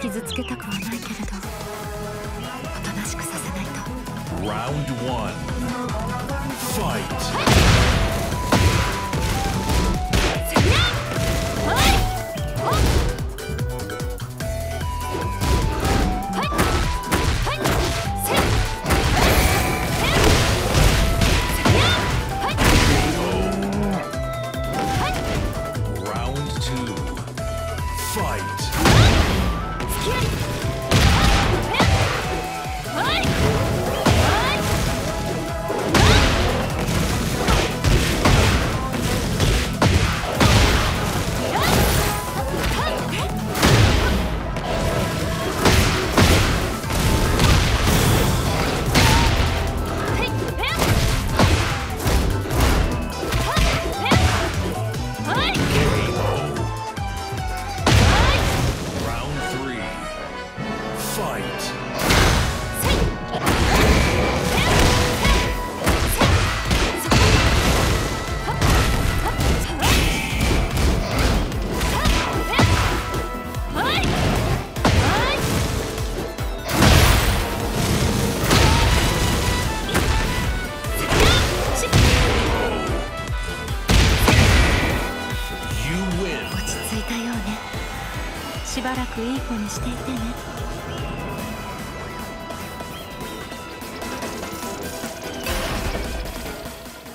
傷つけたくはないけれどおとなしくさせないと Round 1 Fight. Fight. しばらくいい子にしていてね